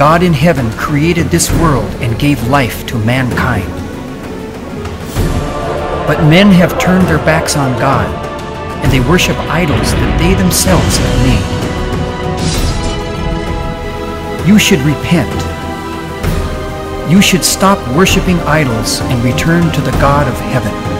God in heaven created this world and gave life to mankind. But men have turned their backs on God, and they worship idols that they themselves have made. You should repent. You should stop worshiping idols and return to the God of heaven.